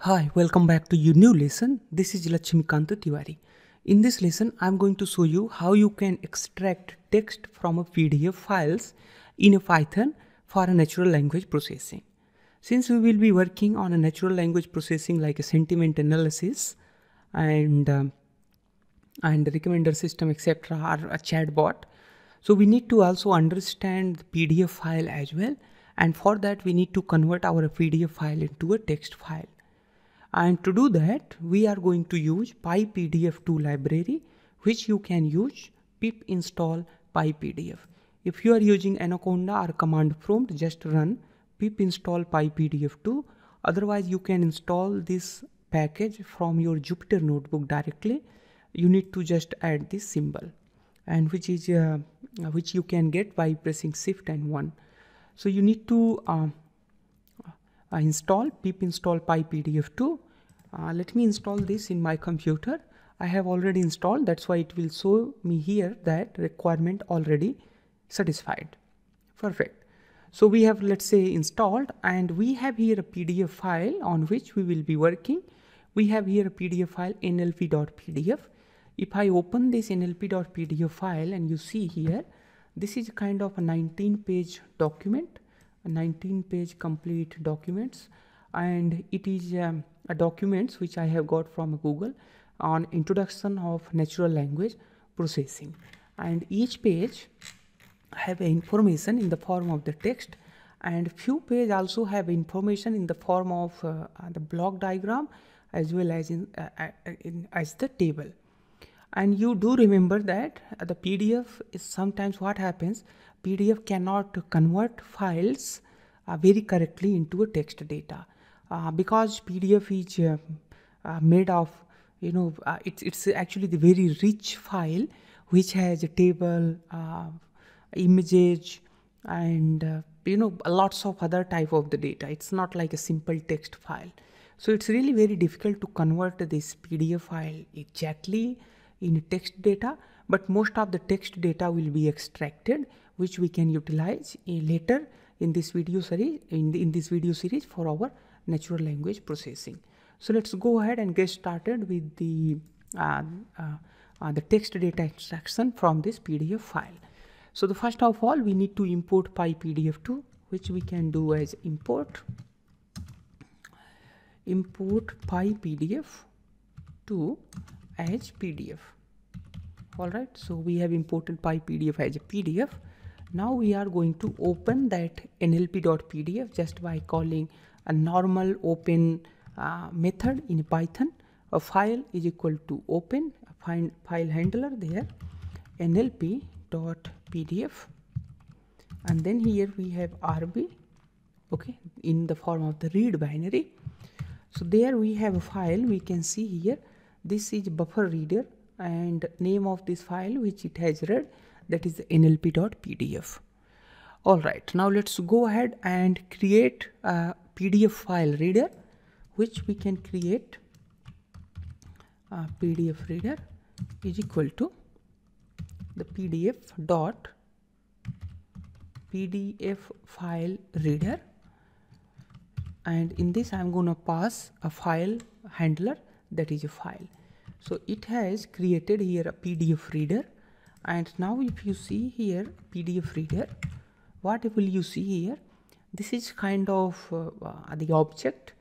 Hi, welcome back to your new lesson. This is Lakshmikant Tiwari. In this lesson, I'm going to show you how you can extract text from a PDF files in a Python for a natural language processing. Since we will be working on a natural language processing like a sentiment analysis and um, and recommender system etc or a chatbot, so we need to also understand the PDF file as well. And for that, we need to convert our PDF file into a text file. And to do that, we are going to use PyPDF2 library, which you can use pip install PyPDF. If you are using Anaconda or command prompt, just run pip install PyPDF2. Otherwise, you can install this package from your Jupyter notebook directly. You need to just add this symbol and which is uh, which you can get by pressing shift and 1 so you need to uh, uh, install pip install pypdf2 uh, let me install this in my computer. I have already installed. That's why it will show me here that requirement already satisfied. Perfect. So we have let's say installed and we have here a PDF file on which we will be working. We have here a PDF file nlp.pdf if I open this nlp.pdf file and you see here, this is kind of a 19 page document, a 19 page complete documents and it is um, a documents which I have got from Google on introduction of natural language processing. And each page have information in the form of the text and few page also have information in the form of uh, the block diagram as well as in, uh, uh in as the table. And you do remember that the pdf is sometimes what happens pdf cannot convert files uh, very correctly into a text data uh, because pdf is uh, uh, made of you know uh, it's it's actually the very rich file which has a table images and you know lots of other type of the data. It's not like a simple text file. So it's really very difficult to convert this pdf file exactly in text data but most of the text data will be extracted which we can utilize later in this video series in, the, in this video series for our natural language processing so let's go ahead and get started with the uh, uh, uh, the text data extraction from this pdf file so the first of all we need to import pypdf2 which we can do as import import PyPDF2 as PDF. All right, so we have imported PyPDF as a PDF. Now we are going to open that nlp.pdf just by calling a normal open uh, method in Python. A file is equal to open, find file handler there, nlp.pdf. And then here we have RB, okay, in the form of the read binary. So there we have a file, we can see here this is buffer reader and name of this file which it has read that is nlp.pdf all right now let's go ahead and create a pdf file reader which we can create pdf reader is equal to the pdf dot pdf file reader. And in this i'm going to pass a file handler that is a file. So it has created here a pdf reader. And now if you see here pdf reader what will you see here this is kind of uh, uh, the object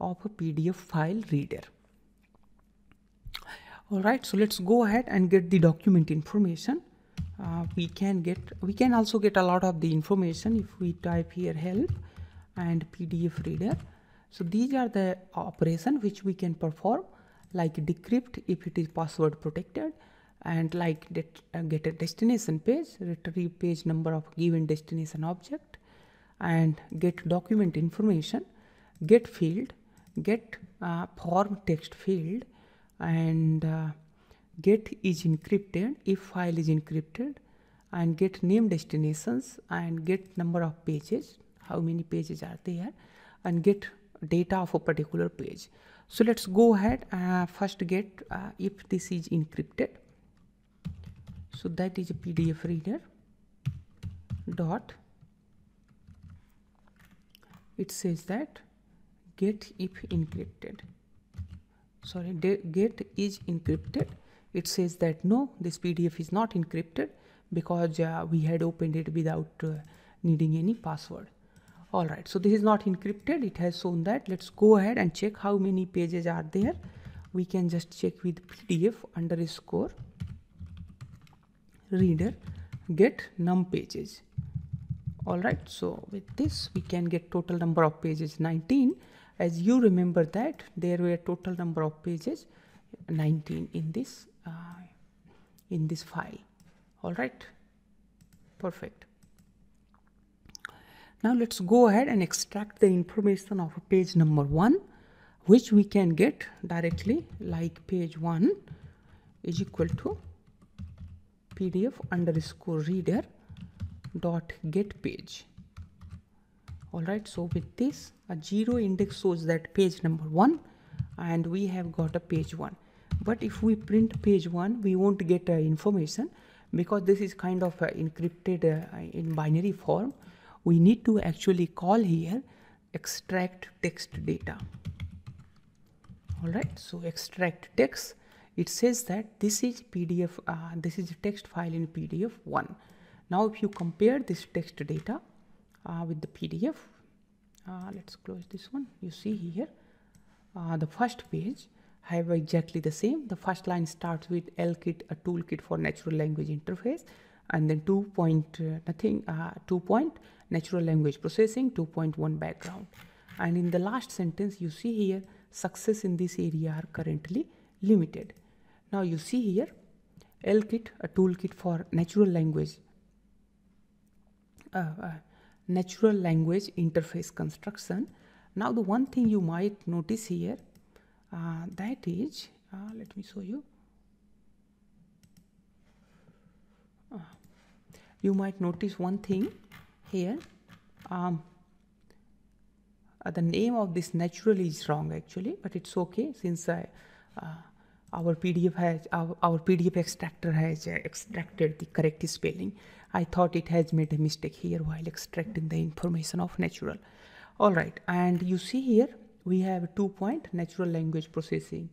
of a pdf file reader. All right so let's go ahead and get the document information. Uh, we can get we can also get a lot of the information if we type here help and pdf reader. So these are the operation which we can perform like decrypt if it is password protected and like uh, get a destination page retrieve page number of given destination object and get document information get field get uh, form text field and uh, get is encrypted if file is encrypted and get name destinations and get number of pages how many pages are there and get data of a particular page. So let's go ahead uh, first get uh, if this is encrypted. So that is a pdf reader dot it says that get if encrypted. Sorry get is encrypted. It says that no this pdf is not encrypted because uh, we had opened it without uh, needing any password. All right so this is not encrypted. It has shown that. Let's go ahead and check how many pages are there. We can just check with pdf underscore reader. Get num pages all right so with this we can get total number of pages 19 as you remember that there were total number of pages 19 in this uh, in this file. All right? Perfect. Now let's go ahead and extract the information of page number one which we can get directly like page one is equal to pdf underscore reader dot get page. All right so with this a zero index shows that page number one and we have got a page one. But if we print page one we won't get uh, information because this is kind of uh, encrypted uh, in binary form. We need to actually call here extract text data. All right so extract text. It says that this is pdf uh, this is a text file in pdf one now if you compare this text data uh, with the PDF, uh, let's close this one. You see here, uh, the first page have exactly the same. The first line starts with LKit, a toolkit for natural language interface, and then two point uh, nothing, uh, two point natural language processing, 2.1 background. And in the last sentence, you see here, success in this area are currently limited. Now you see here, LKit, a toolkit for natural language natural language interface construction. Now the one thing you might notice here uh, that is, let me show you. you might notice one thing here. Um, uh, the name of this natural is wrong actually, but it's okay since I, uh, our PDF has our, our PDF extractor has uh, extracted the correct spelling. I thought it has made a mistake here while extracting the information of natural. All right, and you see here we have two point natural language processing,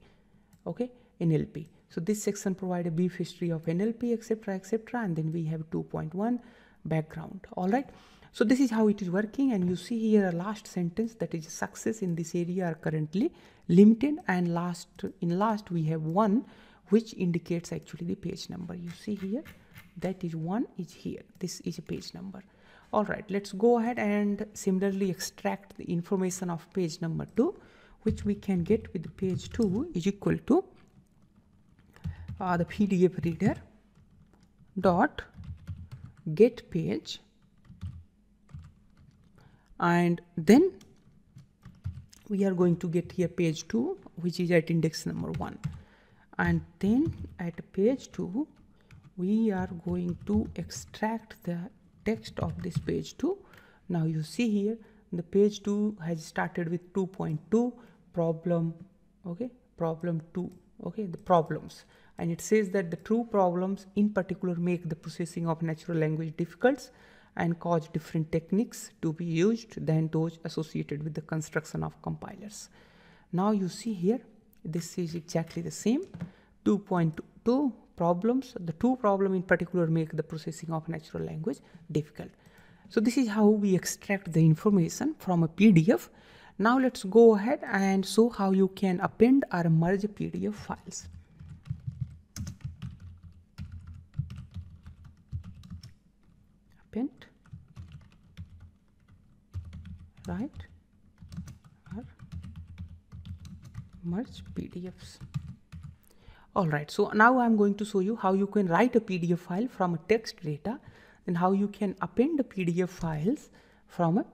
okay, NLP. So this section provide a brief history of NLP, etc., etc., and then we have 2.1 background. All right. So this is how it is working, and you see here a last sentence that is success in this area are currently limited, and last in last we have one which indicates actually the page number. You see here that is one is here. This is a page number. All right let's go ahead and similarly extract the information of page number two which we can get with page 2 is equal to uh, the pdf reader dot get page and then we are going to get here page 2 which is at index number 1 and then at page 2 we are going to extract the text of this page 2 now you see here the page 2 has started with 2.2 problem okay problem 2 okay the problems. And it says that the true problems in particular make the processing of natural language difficult and cause different techniques to be used than those associated with the construction of compilers. Now you see here this is exactly the same 2.2 problems the two problem in particular make the processing of natural language difficult. So this is how we extract the information from a pdf now let's go ahead and show how you can append or merge pdf files. Append. Right. Or merge pdfs all right so now i'm going to show you how you can write a pdf file from a text data and how you can append the pdf files from a,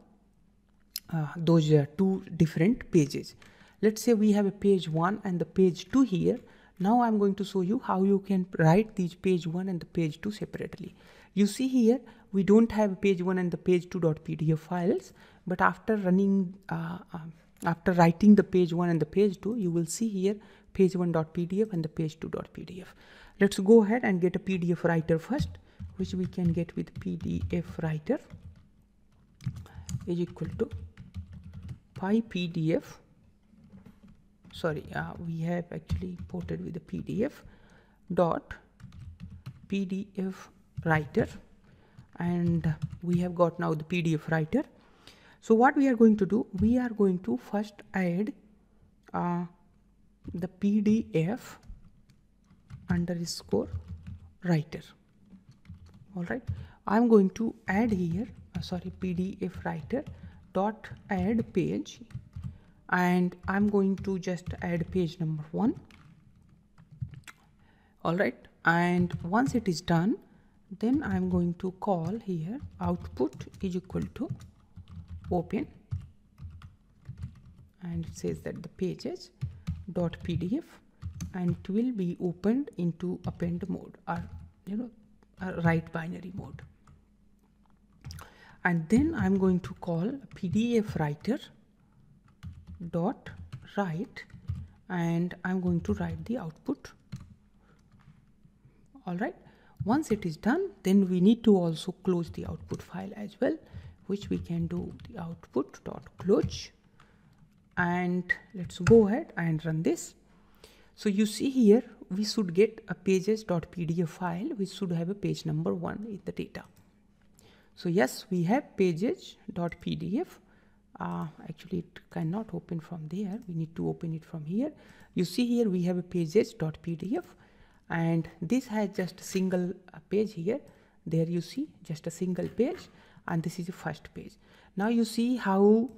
uh, those uh, two different pages. Let's say we have a page one and the page two here. Now i'm going to show you how you can write these page one and the page two separately. You see here we don't have page one and the page two dot pdf files but after running uh, um, after writing the page one and the page two you will see here page1.pdf and the page2.pdf. Let's go ahead and get a PDF writer first, which we can get with PDF writer is equal to pypdf sorry uh, we have actually ported with the pdf dot pdf writer and we have got now the pdf writer so what we are going to do we are going to first add uh, the pdf underscore writer. All right. I'm going to add here uh, sorry pdf writer dot add page. And i'm going to just add page number one. All right. And once it is done then i'm going to call here output is equal to open. And it says that the pages dot pdf and it will be opened into append mode or you know write binary mode. And then I'm going to call PDF writer dot write and I'm going to write the output. All right. Once it is done then we need to also close the output file as well which we can do the output dot close and let's go ahead and run this so you see here we should get a pages.pdf file which should have a page number one in the data. So yes, we have pages.pdf. Uh, actually, it cannot open from there. We need to open it from here. You see here we have a pages.pdf and this has just a single uh, page here. There you see just a single page and this is the first page. Now you see how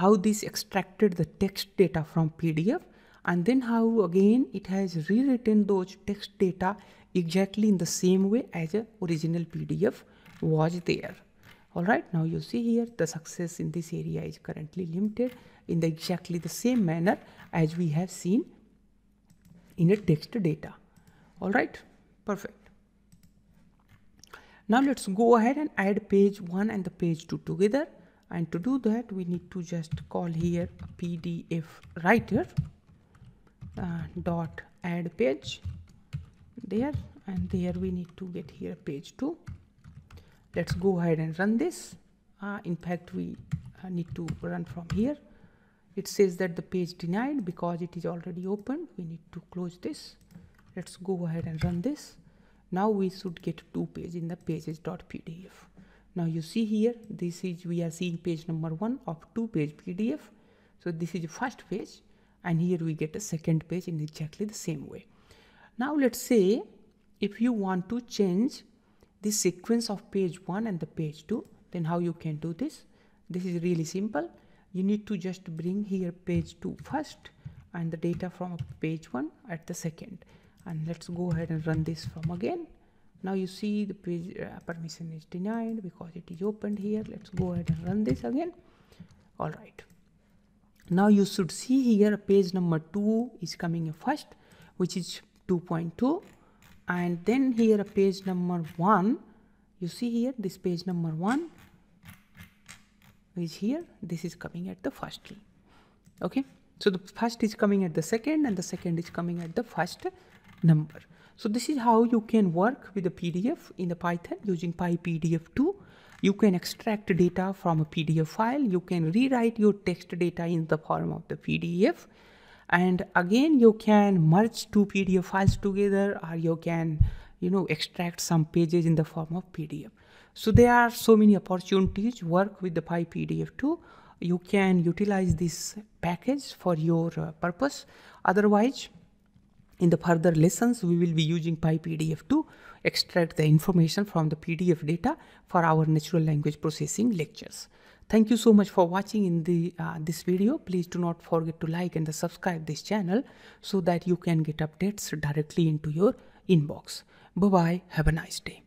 how this extracted the text data from PDF and then how again it has rewritten those text data exactly in the same way as a original PDF was there. Alright, now you see here the success in this area is currently limited in the exactly the same manner as we have seen in a text data. Alright, perfect. Now let's go ahead and add page 1 and the page 2 together and to do that we need to just call here PDF writer uh, dot add page there. And there we need to get here page 2 let's go ahead and run this. Uh, in fact we uh, need to run from here. It says that the page denied because it is already open we need to close this. Let's go ahead and run this. Now we should get two page in the pages.pdf now you see here this is we are seeing page number one of two page pdf so this is the first page and here we get a second page in exactly the same way. Now let's say if you want to change the sequence of page 1 and the page 2 then how you can do this? This is really simple. You need to just bring here page 2 first and the data from page 1 at the second and let's go ahead and run this from again now you see the page uh, permission is denied because it is opened here. Let's go ahead and run this again. All right. Now you should see here page number 2 is coming first which is 2.2 and then here page number 1 you see here this page number 1 is here. This is coming at the first okay? So the first is coming at the second and the second is coming at the first number so this is how you can work with the pdf in the python using pypdf2 you can extract data from a PDF file. You can rewrite your text data in the form of the PDF. And again, you can merge two PDF files together or you can, you know, extract some pages in the form of PDF. So there are so many opportunities work with the PyPDF2. You can utilize this package for your uh, purpose. Otherwise, in the further lessons, we will be using PyPDF to extract the information from the PDF data for our natural language processing lectures. Thank you so much for watching in the uh, this video. Please do not forget to like and subscribe this channel so that you can get updates directly into your inbox. Bye bye. Have a nice day.